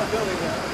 building there.